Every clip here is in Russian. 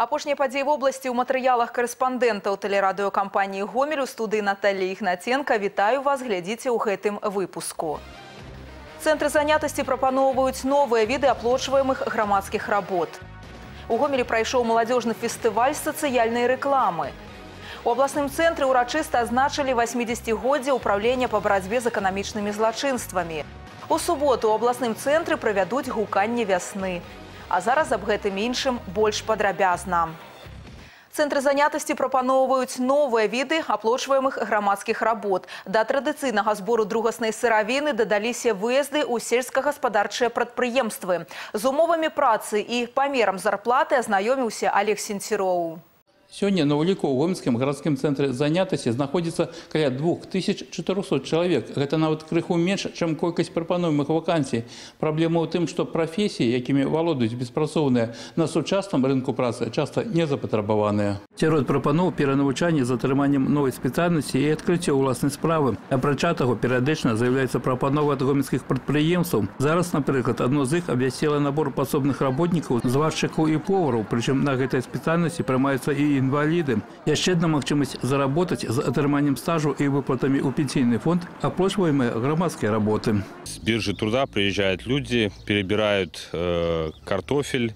Апошнія падзеі вобласці ў матэрыялах карэспандэнтаў тэлерадыёкампаніі Гомель у студыі Наталі Ігнаценка. Вітаю вас, глядзіце ў гэтым выпуску. Цэнтры занятасці прапаноўваюць новыя віды аплочваемых грамадскіх работ. У Гомелі прайшоў маладзёжны фестываль сацыяльнай рэкламы. У абласным цэнтры ўрачыста азначылі 80годдзе ўправлення па барацьбе з эканамічнымі злачынствамі. У суботу ў абласным цэнтры правядуць гуканне вясны. А зараз аб гэтым іншым больш падрабязна. Цэнтры занятасці прапаноўваюць новыя віды аплочваемых грамадскіх работ. Да традыцыйнага збору другаснай сыравіны дадаліся выезды ў сельскагаспадарчыя прадпрыемствы. З умовамі працы і памерам зарплаты азнаёміўся Алег Сенціроў. Сегодня на ўліку ў гомельскім гарадскім цэнтры занятасці знаходзіцца каля 2400 чалавек. Гэта нават крыху менш, чым колькасць прапануемых вакансій. Праблема ў тым, што прафесіі, якімі валодаюць беспрацоўныя на сучасным рынку працы, часта не запатрабаваныя. Сярод прапаноў перанавучанне з атрыманнем новай спецыяльнасці і адкрыццё ўласнай справы. Апрача таго, перыядычна з'яўляецца прапанова ад гомельскіх прадпрыемстваў. Зараз, напрыклад, адно з іх абвясціла набор пасобных работнікаў, зваршчыкаў і повараў, прычым на гэтай спецыяльнасці прымаюцца і инвалиды. Яшчэ одна магчымасць заработать з атрыманнем стажу и выплатами ў пенсійны фонд аплачваемыя громадские работы. С биржи труда приезжают люди, перебирают э, картофель,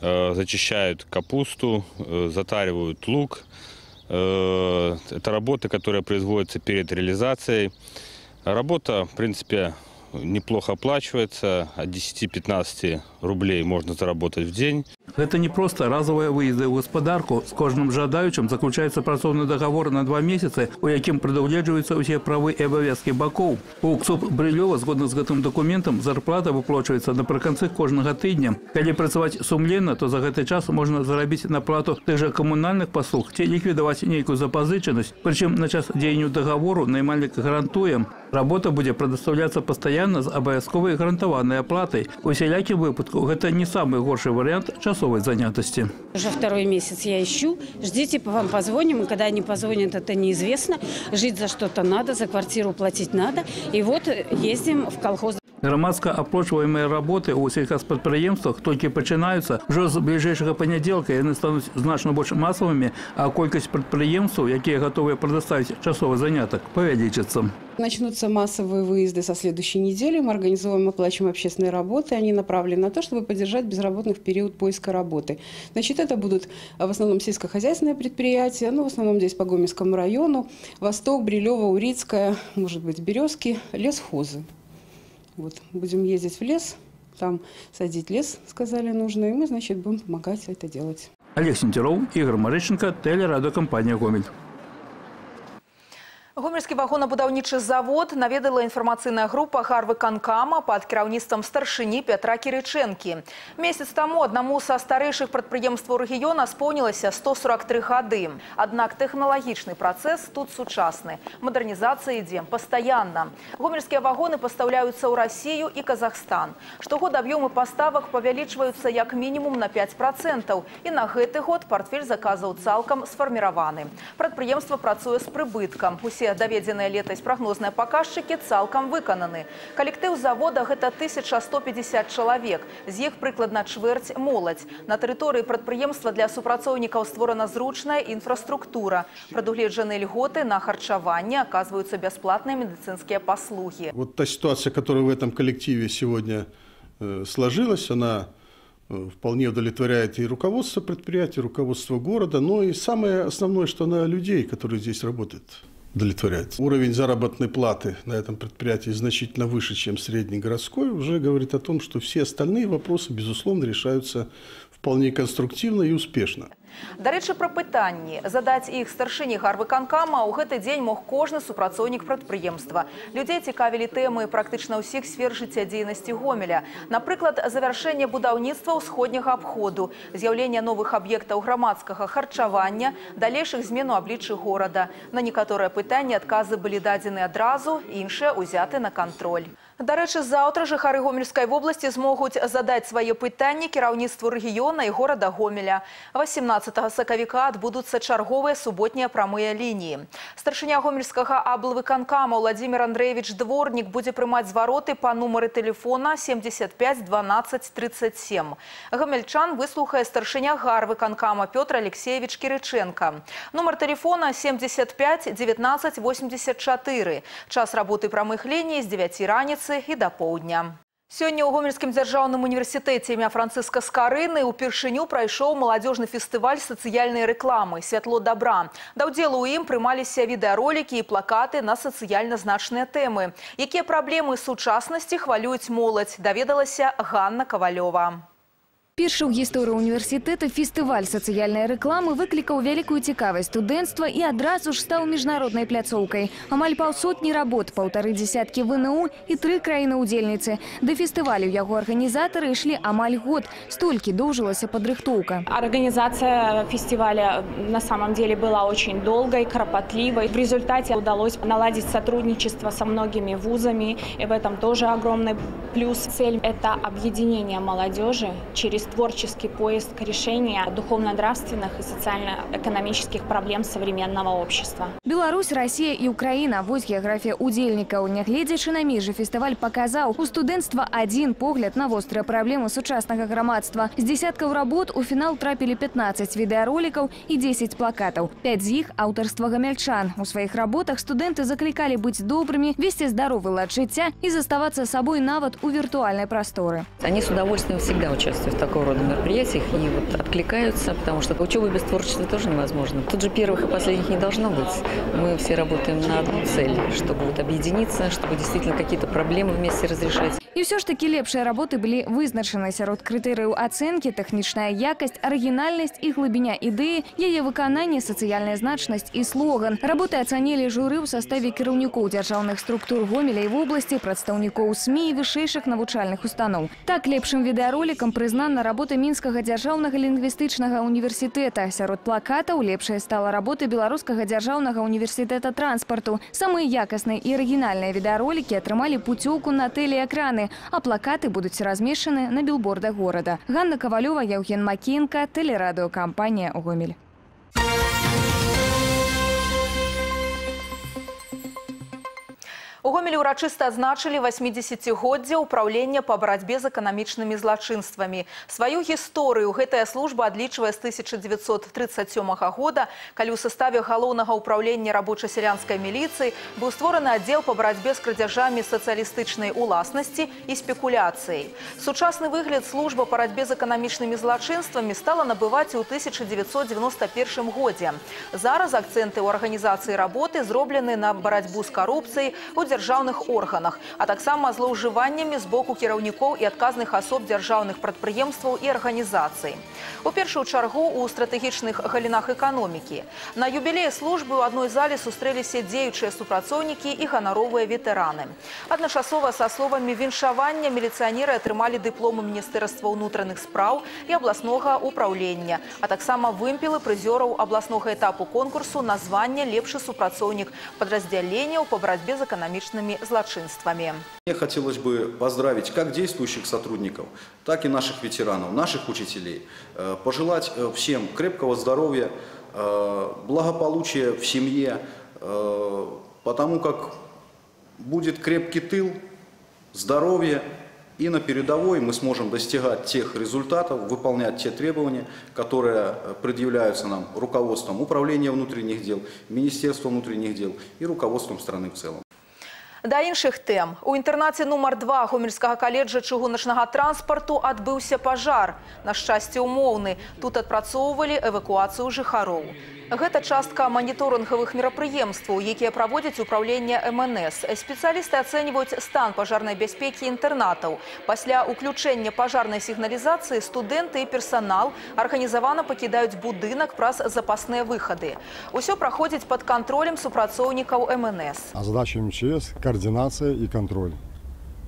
э, зачищают капусту, э, затаривают лук. Э, это работа, которая производится перед реализацией. Работа, в принципе, неплохо оплачивается. От 10-15 рублей можно заработать в день. Это не просто разовые выезды в господарку. С кожным жадаючым заключается працоўны договор на два месяца, у якім прадугледжваюцца ўсе правы і абавязкі бакоў. У КСУП Брылёва, згодна з гэтым дакументам, зарплата выплачваецца напрыканцы кожнага тыдня. Калі працаваць сумленна, то за гэты час можна зарабіць на плату тых жа камунальных паслуг ці ліквідаваць нейкую запазычанасць. Прычым на час дзеянню договору наймальнік гарантуе, работа будзе прадастаўляцца пастаянна з абавязковай гарантаванай аплатай. У сялякім выпадку гэта не самы горшы варыянт часу часовой занятости. Уже второй месяц я ищу. Ждите, вам позвоним. И когда они позвонят, это неизвестно. Жить за что-то надо, за квартиру платить надо. И вот ездим в колхоз. Громадска аплачваемыя работы ў сельхазпрадпрыемствах толькі пачынаюцца. Ужо з бліжэйшага панядзелка яны стануць значна больш масавымі, а колькасць прадпрыемстваў, якія гатовыя прадоставіць часовы занятак, павялічыцца. Начнутся массовые выезды со следующей недели. Мы организуем оплачиваем общественные работы. Они направлены на то, чтобы поддержать безработных в период поиска работы. Значит, это будут в основном сельскохозяйственные предприятия, ну, в основном здесь по Гомельскому району, Восток, Брилево, Урицкая, может быть, Березки, лесхозы. Вот, будем ездить в лес, там садить лес, сказали, нужно, и мы, значит, будем помогать это делать. Олег Сентеров, Игорь Марыщенко, телерадиокомпания «Гомель». Гомельскі вагонабудаўнічы завод наведала інфармацыйная група гарвыканкама пад кіраўніцтвам старшыні Пятра Кірычэнкі. Месяц таму аднаму са старэйшых прадпрыемстваў рэгіёна споўнілася 143 гады. Аднак тэхналагічны працэс тут сучасны. Мадэрнізацыя ідзе пастаянна. Гомельскія вагоны пастаўляюцца ў Расію і Казахстан. Штогод аб'ёмы паставак павялічваюцца як мінімум на 5 процентаў. І на гэты год партфель заказаў цалкам сфарміраваны. Прадпрыемства працуе з прыбыткам. Усе усе даведзеныя летась прагнозныя паказчыкі цалкам выкананы. Калектыў завода гэта 1150 чалавек. З іх прыкладна чвэрць моладзь. На тэрыторыі прадпрыемства для супрацоўнікаў створана зручная інфраструктура. Прадугледжаны льготы на харчаванне оказываются бясплатныя медицинские паслуги. Вот та ситуация, которая в этом коллективе сегодня э, сложилась, она э, вполне удовлетворяет и руководство предприятия, и руководство города, но и самое основное, что она людей, которые здесь работают удовлетворяет. Уровень заработной платы на этом предприятии значительно выше, чем средний городской, уже говорит о том, что все остальные вопросы, безусловно, решаются вполне конструктивно и успешно. Дарэчы, пра пытанні задаць іх старшыні гарвыканкама ў гэты дзень мог кожны супрацоўнік прадпрыемства. Людзей цікавілі тэмы практычна ўсіх сфер жыццядзейнасці гомеля. Напрыклад, завяршэнне будаўніцтва ўсходняга абходу, з'яўлення новых аб'ектаў грамадскага харчавання, далейшых змену абліччы горада. На некаторыя пытанні адказы былі дадзены адразу, іншыя ўзяты на кантроль. Дарэчы, заўтра жыхары гомельскай вобласці змогуць задаць свае пытанні кіраўніцтву рэгіёна і горада Гомеля. 18 17 сакавіка адбудуцца чарговыя суботнія прамыя лініі. Старшыня гомельскага аблвыканкама Владзімир Андреевич Дворнік будзе прымаць звароты па нумары тэлефона 75 12 37. Гамельчан выслухае старшыня гарвыканкама Пётр Алексеевич Кірыченка. Нумар тэлефона 75 19 84. Час работы прамых ліній з 9 раніцы і да поўдня. Сёння ў гомельскім дзяржаўным універсітэце імя Францыска Скарыны ўпершыню прайшоў маладзёжны фестываль сацыяльнай рэкламы святло добра. Да ўдзелу ў ім прымаліся відэаролікі і плакаты на сацыяльна значныя тэмы. Якія праблемы сучаснасці хвалююць моладзь, даведалася Ганна Кавалёва. Першы ў гісторыі універсітэта фестываль сацыяльнай рэкламы выклікаў вялікую цікавасць студэнцтва і адразу ж стаў міжнароднай пляцоўкай. Амаль паўсотні работ, паўтары дзесяткі ВНУ і тры краіны-удзельніцы. Да фестывалю яго арганізатары ішлі амаль год. Столькі доўжылася падрыхтоўка. Организация фестиваля на самом деле была очень долгой, кропотливой. В результате удалось наладить сотрудничество со многими вузами, и в этом тоже огромный плюс. Цель – это объединение молодежи через творческий поиск решения духовно-нравственных и социально-экономических проблем современного общества. Беларусь, Россия и Украина. Вось геаграфія удзельнікаў. Нягледзячы на межы, фестываль показаў у студэнцтва один погляд на вострыя праблемы сучаснага грамадства. З десяткаў работ у фінал трапілі 15 відэаролікаў і 10 плакатаў. Пяць з іх аўтарства гамяльчан. У сваіх работах студэнты заклікалі быць добрымі, весці здаровы лад жыцця і заставацца сабой нават у віртуальнай прасторы. Они с удовольствием всегда участвуют в такого рода мероприятиях и вот откликаются, потому что учеба без творчества тоже невозможно. Тут же первых и последних не должно быть. Мы все работаем на одну цель, чтобы вот объединиться, чтобы действительно какие-то проблемы вместе разрешать. І ўсё ж такі лепшыя работы былі вызначаны сярод крытэрыяў ацэнкі, тэхнічная якасць, арыгінальнасць і глыбіня ідэі, яе выкананне, сацыяльная значнасць і слоган. Работы ацанілі журы ў саставе кіраўнікоў дзяржаўных структур Гомеля і вобласці, прадстаўнікоў СМІ і вышэйшых навучальных устаноў. Так лепшым відэаролікам прызнана работа мінскага дзяржаўнага лінгвістычнага універсітэта. Сярод плакатаў лепшая стала работа беларускага дзяржаўнага універсітэта транспарту. Самыя якасныя і арыгінальныя відэаролікі атрымалі пуцёўку на тэлеэкраны, а плакаты будуць размешчаны на білбордах горада. Ганна Кавалёва, Яўген Макенка, тэлерадыёкампанія «Гомель». У Гомелі ўрачыста адзначылі 80годдзе ўправлення па барацьбе з эканамічнымі злачынствамі. Сваю гісторыю гэтая служба адлічвае з 1937 года, калі ў саставе галоўнага ўправлення рабоча-сялянскай міліцыі быў створаны аддзел па барацьбе з крадзяжамі сацыялістычнай уласнасці і спекуляцыяй. Сучасны выгляд служба па барацьбе з эканамічнымі злачынствамі стала набываць у 1991 годзе. Зараз акцэнты ў арганізацыі работы зроблены на барацьбу з карупцыяй у дзяржаўных органах, а таксама злоўжываннямі з боку кіраўнікоў і адказных асоб дзяржаўных прадпрыемстваў і арганізацый. У першую чаргу ў стратэгічных галінах эканомікі. На юбілеі службы ў адной зале сустрэліся дзеючыя супрацоўнікі і ганаровыя ветэраны. Адначасова са словамі віншавання міліцыянеры атрымалі дыпломы міністэрства ўнутраных спраў і абласнога ўпраўлення, а таксама вымпелы прызёраў абласнога этапу конкурсу на званне лепшы супрацоўнік падраздзяленняў па барацьбе з эканамічнымі злочинствами. Мне хотелось бы поздравить как действующих сотрудников, так и наших ветеранов, наших учителей. Э, Пожелать э, всем крепкого здоровья, э, благополучия в семье, потому как будет крепкий тыл, здоровье, и на передовой мы сможем достигать тех результатов, выполнять те требования, которые предъявляются нам руководством Управления внутренних дел, Министерства внутренних дел и руководством страны в целом. Да іншых тэм. У інтэрнаце нумар 2 гомельскага каледжа чыгуначнага транспарту адбыўся пажар. На шчасце умоўны. Тут адпрацоўвалі эвакуацыю жыхароў. Гэта частка маніторынгавых мерапрыемстваў, якія праводзяць управленне МНС. Спецыялісты ацэньваюць стан пажарнай бяспекі інтэрнатаў. Пасля ўключэння пажарнай сігналізацыі студэнты і персанал арганізавана пакідаюць будынак праз запасныя выхады. Усё праходзіць пад кантролем супрацоўнікаў МНС. А задача МЧС – координация и контроль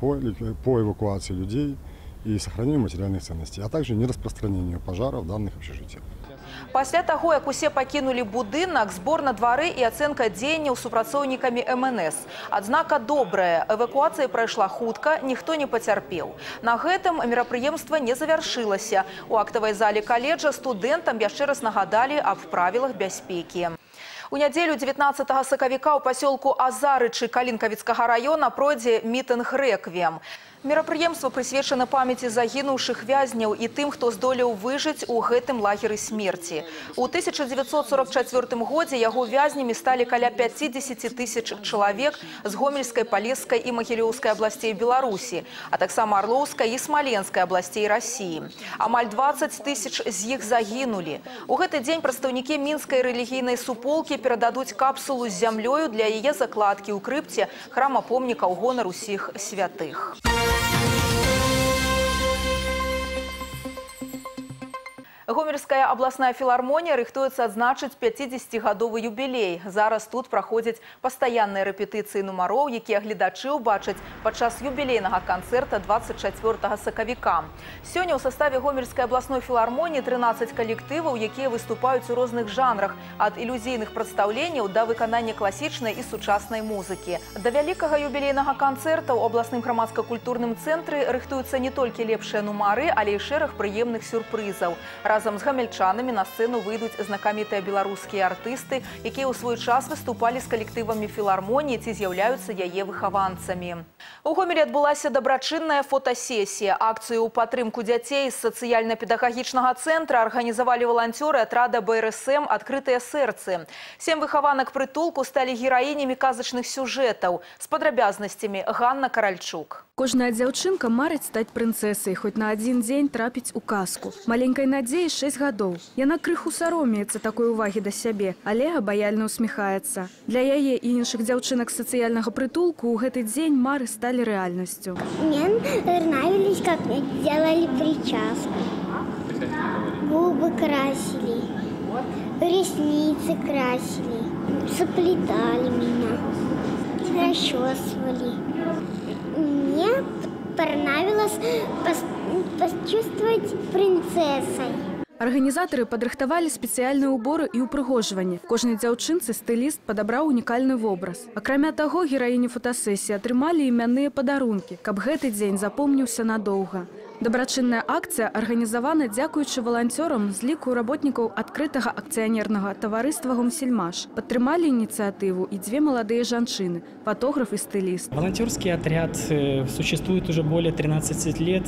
по, по эвакуации людей и сохранению материальных ценностей, а также нераспространению пожара в данных общежитиях. Пасля таго, як усе пакінулі будынак, збор на двары і ацэнка дзеянняў супрацоўнікамі МНС. Адзнака добрая. Эвакуацыя прайшла хутка, ніхто не пацярпеў. На гэтым мерапрыемства не завяршылася. У актавай зале каледжа студэнтам яшчэ раз нагадалі аб правілах бяспекі. У нядзелю 19 сакавіка ў пасёлку Азарычы Калінкавіцкага района пройдзе мітынг рэквіем. Мерапрыемства прысвечана памяці загінуўшых вязняў і тым, хто здолеў выжыць у гэтым лагеры смерці. У 1944 годзе яго вязнямі сталі каля 50 тысяч чалавек з гомельскай, палескай і магілёўскай абласцей Беларусі, а таксама Арлоўскай і Смаленскай абласцей Расіі. Амаль 20 тысяч з іх загінулі. У гэты дзень прадстаўнікі мінскай рэлігійнай суполкі перададуць капсулу з зямлёю для яе закладкі ў крыпце храма помніка ў гонар усіх святых. Гомельская областная филармония рыхтуецца адзначыць 50гадовы юбілей. Зараз тут праходзяць пастаянныя рэпетыцыі нумароў, якія гледачы ўбачаць падчас юбілейнага канцэрта 24 сакавіка. Сёння ў саставе гомельскай абласной філармоніі 13 калектываў, якія выступаюць у розных жанрах ад ілюзійных прадстаўленняў да выканання класічнай і сучаснай музыкі. Да вялікага юбілейнага канцэрта ў абласным грамадска-культурным цэнтры рыхтуюцца не толькі лепшыя нумары, але і шэраг прыемных сюрпрызаў. Разам з гамельчанамі на сцэну выйдуць знакамітыя беларускія артысты, якія ў свой час выступалі з калектывамі філармоніі ці з'яўляюцца яе выхаванцамі. У гомелі адбылася дабрачынная фотасесія. Акцыю ў падтрымку дзяцей з сацыяльна-педагагічнага цэнтра арганізавалі валанцёры атрада БРСМ адкрытыя сэрцы. Сем выхаванак прытулку сталі гераінямі казачных сюжэтаў з падрабязнасцямі Ганна Каральчук. Кожная дзяўчынка марыць стаць прынцэсай, хоць на адзін дзень трапіць у казку. Маленькай надзеі 6 гадоў. Яна крыху саромеецца такой увагі да сябе, але абаяльна усміхаецца. Для яе і іншых дзяўчынак сацыяльнага прытулку ў гэты дзень мары сталі рэальнасцю. Мне нравились, как делали прическу. Губы красили, ресницы красили, заплетали меня, расчесывали. Мне понравилось почувствовать принцессой. Арганізатары падрыхтавалі спецыяльныя ўборы і ўпрыгожванні. Кожнай дзяўчынцы стыліст падабраў унікальны вобраз. Акрамя таго, гераіні фотасесіі атрымалі імянныя падарункі, каб гэты дзень запомніўся надоўга. Дабрачынная акцыя арганізавана дзякуючы валанцёрам з ліку работнікаў адкрытага акцыянернага таварыства гомсельмаш. Падтрымалі ініцыятыву і дзве маладыя жанчыны, фотограф и стилист. Волонтерский отряд э, существует уже более 13 лет.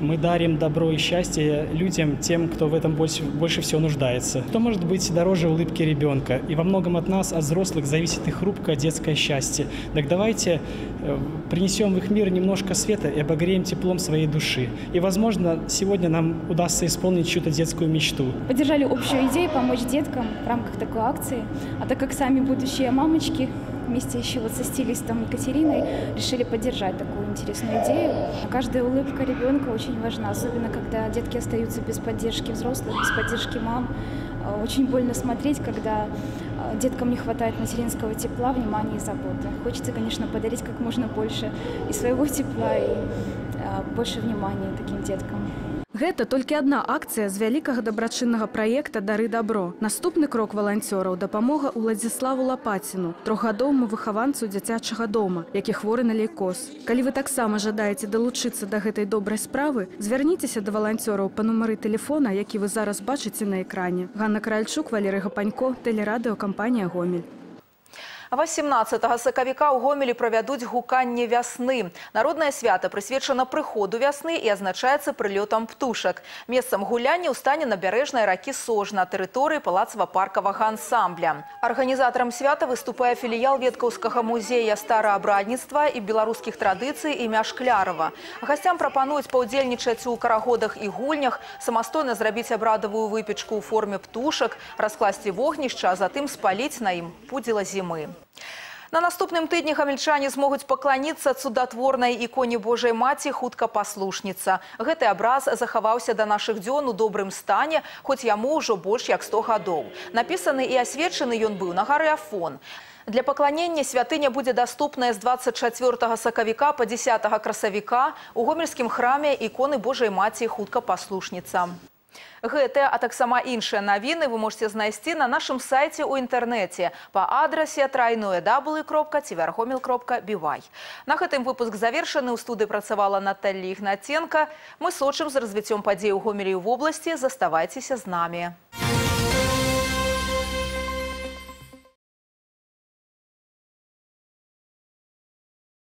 Мы дарим добро и счастье людям, тем, кто в этом больше, больше всего нуждается. Что может быть дороже улыбки ребенка? И во многом от нас, от взрослых, зависит и хрупкое детское счастье. Так давайте э, принесем в их мир немножко света и обогреем теплом своей души. И, возможно, сегодня нам удастся исполнить чью-то детскую мечту. Поддержали общую идею помочь деткам в рамках такой акции. А так как сами будущие мамочки, вместе еще вот со стилистом Екатериной решили поддержать такую интересную идею. Каждая улыбка ребенка очень важна, особенно когда детки остаются без поддержки взрослых, без поддержки мам. Очень больно смотреть, когда деткам не хватает материнского тепла, внимания и заботы. Хочется, конечно, подарить как можно больше и своего тепла, и больше внимания таким деткам. Гэта толькі одна акцыя з вялікага дабрачыннага праекта дары дабро. Наступны крок валанцёраў дапамога Уладзіславу лапаціну, трохгадоўму выхаванцу дзіцячага дома, які хворы на лейкоз. Калі вы таксама жадаеце далучыцца да гэтай добрай справы, звярніцеся да валанцёраў па нумары тэлефона, які вы зараз бачыце на экране. Ганна Кральчук, Валерый Гапанько, тэлерадыёкампанія Гомель. 18 сакавіка ў гомелі правядуць гуканне вясны. Народнае свята прысвечана прыходу вясны і азначаецца прылётам птушак. Месцам гуляння ў стане набярэжнай ракі Сож на тэрыторыі палацава-паркавага ансамбля. Арганізатарам свята выступае філіял веткаўскага музея стараабрадніцтва і беларускіх традыцый імя Шклярова. Гасцям прапануюць паўдзельнічаць у карагодах і гульнях, самастойна зрабіць абрадавую выпечку ў форме птушак, раскласці вогнішча, а затым спаліць на ім пудзіла зімы. На наступным тыдні гамельчане змогуць пакланіцца цудатворнай іконе Божай маці хутка паслушніца. Гэты абраз захаваўся да нашых дзён у добрым стане, хоць яму ўжо больш як 100 гадоў. Напісаны і асвечаны ён быў на гары Афон. Для пакланення святыня будзе даступная з 24 сакавіка по 10 красавіка у гомельскім храме іконы Божай маці хутка паслушніца. Гэтыя, а таксама іншыя навіны вы можете знайсці на нашым сайце ў інтэрнэце па адрасе трайное w.цівяргомел.бівай. На гэтым выпуск завершаны ў студыі працавала Наталлі Ігнаценка. Мы сочым за развіццём падзей у гомелі ў вобласці. Заставайцеся з намі.